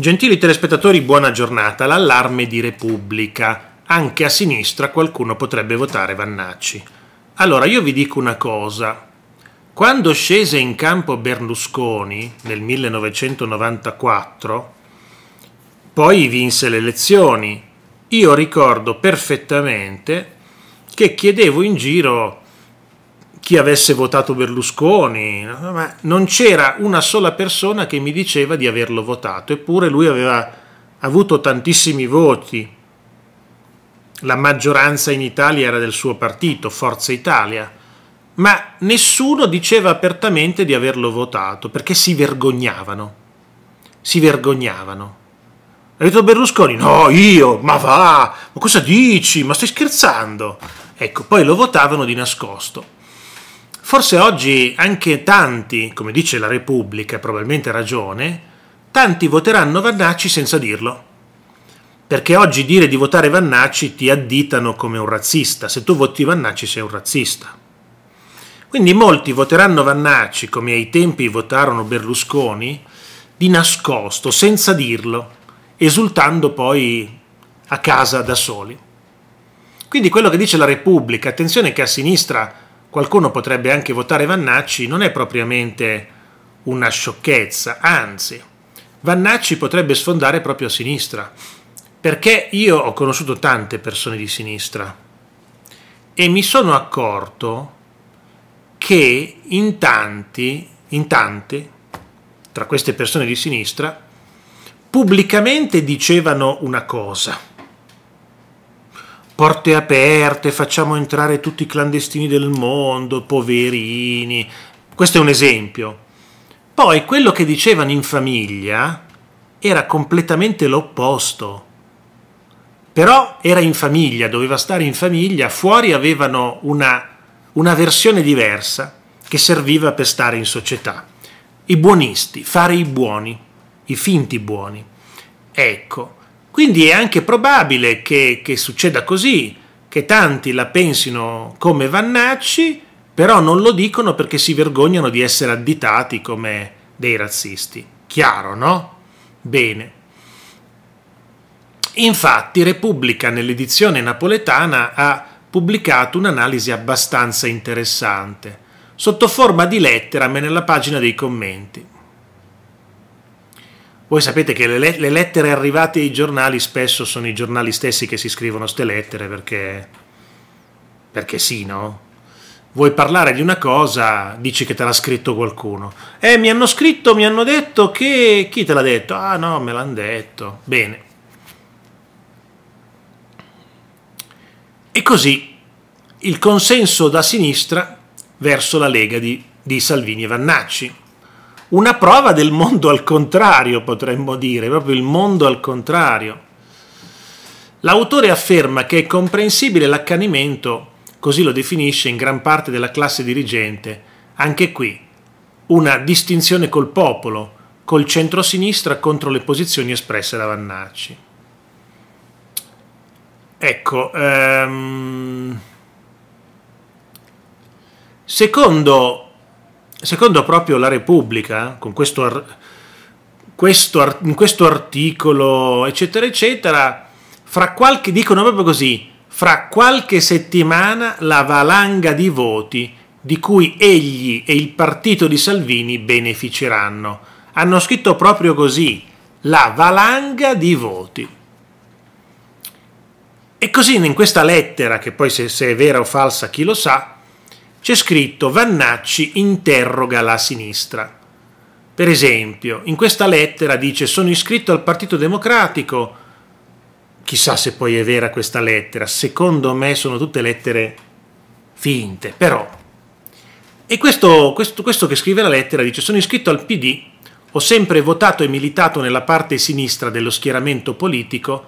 Gentili telespettatori, buona giornata. L'allarme di Repubblica. Anche a sinistra qualcuno potrebbe votare Vannacci. Allora, io vi dico una cosa. Quando scese in campo Berlusconi nel 1994, poi vinse le elezioni. Io ricordo perfettamente che chiedevo in giro chi avesse votato Berlusconi, ma non c'era una sola persona che mi diceva di averlo votato, eppure lui aveva avuto tantissimi voti. La maggioranza in Italia era del suo partito, Forza Italia, ma nessuno diceva apertamente di averlo votato perché si vergognavano. Si vergognavano. Ha detto Berlusconi? No, io, ma va, ma cosa dici? Ma stai scherzando? Ecco, poi lo votavano di nascosto. Forse oggi anche tanti, come dice la Repubblica, probabilmente ragione, tanti voteranno Vannacci senza dirlo. Perché oggi dire di votare Vannacci ti additano come un razzista. Se tu voti Vannacci sei un razzista. Quindi molti voteranno Vannacci come ai tempi votarono Berlusconi, di nascosto, senza dirlo, esultando poi a casa da soli. Quindi quello che dice la Repubblica, attenzione che a sinistra qualcuno potrebbe anche votare Vannacci, non è propriamente una sciocchezza, anzi, Vannacci potrebbe sfondare proprio a sinistra, perché io ho conosciuto tante persone di sinistra e mi sono accorto che in tanti, in tante, tra queste persone di sinistra, pubblicamente dicevano una cosa porte aperte, facciamo entrare tutti i clandestini del mondo, poverini. Questo è un esempio. Poi quello che dicevano in famiglia era completamente l'opposto. Però era in famiglia, doveva stare in famiglia, fuori avevano una, una versione diversa che serviva per stare in società. I buonisti, fare i buoni, i finti buoni. Ecco, quindi è anche probabile che, che succeda così, che tanti la pensino come Vannacci, però non lo dicono perché si vergognano di essere additati come dei razzisti. Chiaro, no? Bene. Infatti Repubblica nell'edizione napoletana ha pubblicato un'analisi abbastanza interessante, sotto forma di lettera ma nella pagina dei commenti. Voi sapete che le, le, lettere arrivate ai giornali spesso sono i giornali stessi che si scrivono queste lettere perché, perché sì, no? Vuoi parlare di una cosa, dici che te l'ha scritto qualcuno. Eh, mi hanno scritto, mi hanno detto che... Chi te l'ha detto? Ah no, me l'hanno detto. Bene. E così il consenso da sinistra verso la Lega di, di Salvini e Vannacci una prova del mondo al contrario, potremmo dire, proprio il mondo al contrario. L'autore afferma che è comprensibile l'accanimento, così lo definisce in gran parte della classe dirigente, anche qui una distinzione col popolo, col centro-sinistra contro le posizioni espresse da Vannacci. Ecco, ehm, secondo secondo proprio la Repubblica, con questo, ar- questo ar- questo articolo, eccetera, eccetera, fra qualche, dicono proprio così, fra qualche settimana la valanga di voti di cui egli e il partito di Salvini beneficeranno. Hanno scritto proprio così, la valanga di voti. E così in questa lettera, che poi se, se è vera o falsa chi lo sa, c'è scritto Vannacci interroga la sinistra. Per esempio, in questa lettera dice sono iscritto al Partito Democratico, chissà se poi è vera questa lettera, secondo me sono tutte lettere finte, però. E questo, questo, questo che scrive la lettera dice sono iscritto al PD, ho sempre votato e militato nella parte sinistra dello schieramento politico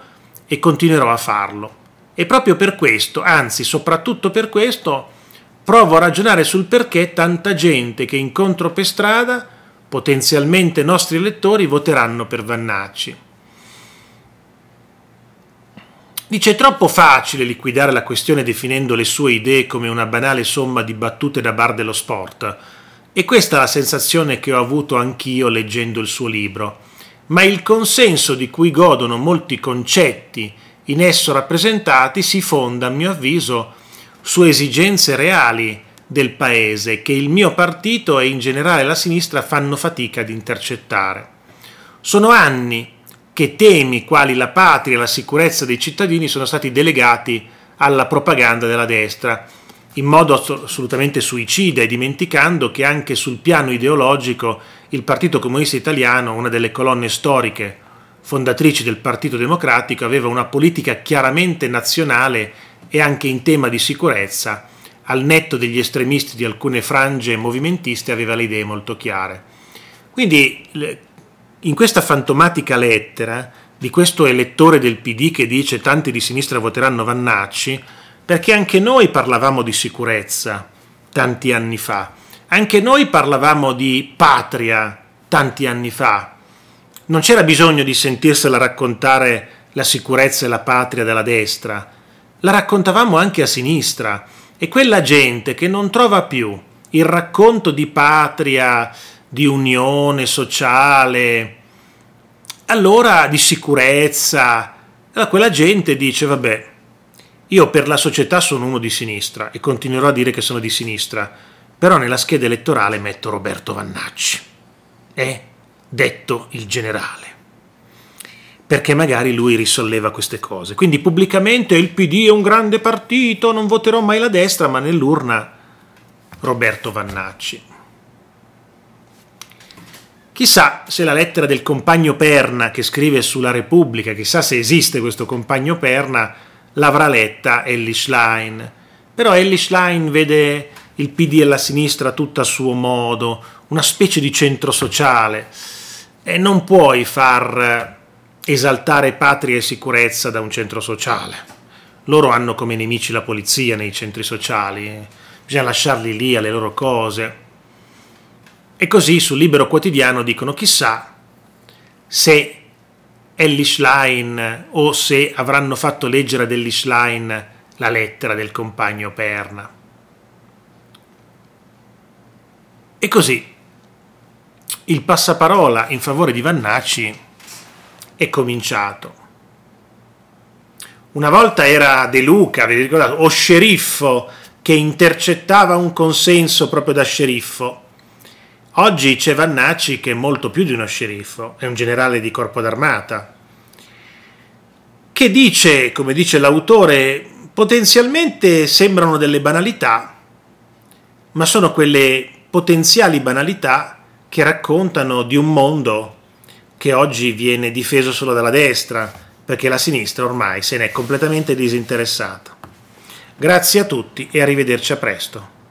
e continuerò a farlo. E proprio per questo, anzi soprattutto per questo, provo a ragionare sul perché tanta gente che incontro per strada, potenzialmente nostri elettori, voteranno per Vannacci. Dice è troppo facile liquidare la questione definendo le sue idee come una banale somma di battute da bar dello sport. E questa è la sensazione che ho avuto anch'io leggendo il suo libro. ma il consenso di cui godono molti concetti in esso rappresentati si fonda, a mio avviso, su esigenze reali del paese che il mio partito e in generale la sinistra fanno fatica ad intercettare. Sono anni che temi quali la patria e la sicurezza dei cittadini sono stati delegati alla propaganda della destra, in modo assolutamente suicida e dimenticando che anche sul piano ideologico il Partito Comunista Italiano, una delle colonne storiche fondatrici del Partito Democratico, aveva una politica chiaramente nazionale e anche in tema di sicurezza, al netto degli estremisti di alcune frange movimentiste, aveva le idee molto chiare. Quindi in questa fantomatica lettera di questo elettore del PD che dice tanti di sinistra voteranno Vannacci, perché anche noi parlavamo di sicurezza tanti anni fa, anche noi parlavamo di patria tanti anni fa. Non c'era bisogno di sentirsela raccontare la sicurezza e la patria della destra, la raccontavamo anche a sinistra e quella gente che non trova più il racconto di patria, di unione sociale, allora di sicurezza, allora quella gente dice vabbè, io per la società sono uno di sinistra e continuerò a dire che sono di sinistra, però nella scheda elettorale metto Roberto Vannacci. È detto il generale. Perché magari lui risolleva queste cose. Quindi pubblicamente il PD è un grande partito, non voterò mai la destra, ma nell'urna Roberto Vannacci. Chissà se la lettera del compagno Perna che scrive sulla Repubblica, chissà se esiste questo compagno Perna, l'avrà letta Ellie Schlein. Però Ellie Schlein vede il PD e la sinistra tutta a suo modo, una specie di centro sociale. E non puoi far esaltare patria e sicurezza da un centro sociale. Loro hanno come nemici la polizia nei centri sociali, bisogna lasciarli lì alle loro cose. E così sul Libero Quotidiano dicono chissà se Ellie Schlein o se avranno fatto leggere ad Ellie Schlein la lettera del compagno Perna. E così il passaparola in favore di Vannacci è cominciato. Una volta era De Luca, vi ricordate, o sceriffo che intercettava un consenso proprio da sceriffo. Oggi c'è Vannacci che è molto più di uno sceriffo, è un generale di corpo d'armata, che dice, come dice l'autore, potenzialmente sembrano delle banalità, ma sono quelle potenziali banalità che raccontano di un mondo che oggi viene difeso solo dalla destra, perché la sinistra ormai se ne è completamente disinteressata. Grazie a tutti e arrivederci a presto.